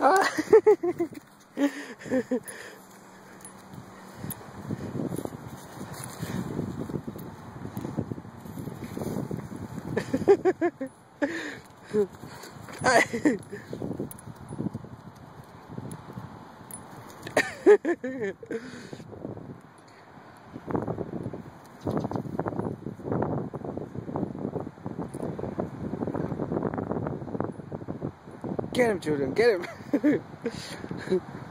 ah. Get him, children, get him.